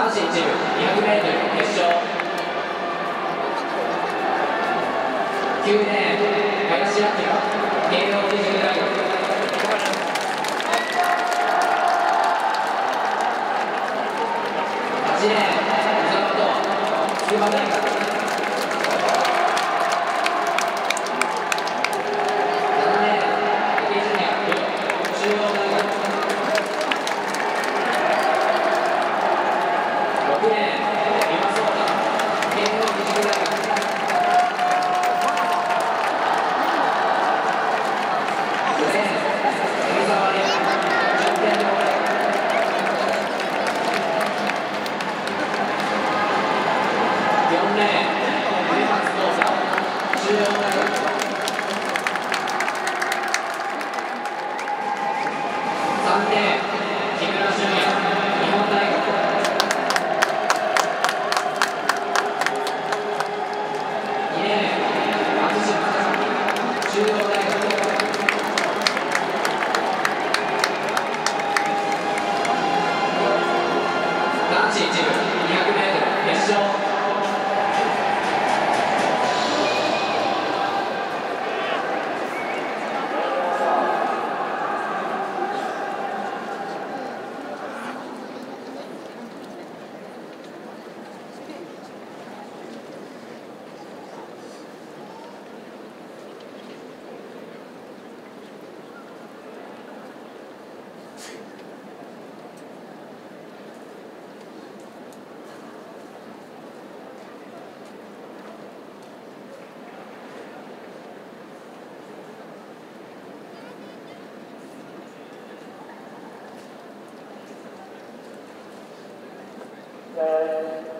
男子1部 200m 決勝。9レーン林明芸能義塾大学。8レーン伊沢と筑波大学。Yeah. Amen.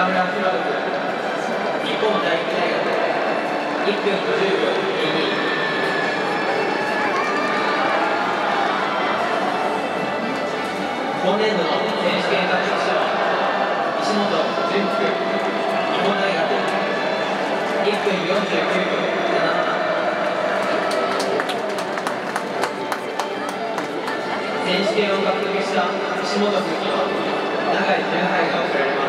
村弘和日本体育大学1分50秒22今年度の選手権獲得者は石本純福日本大学1分49秒77選手権を獲得した石本君には長い18が贈られます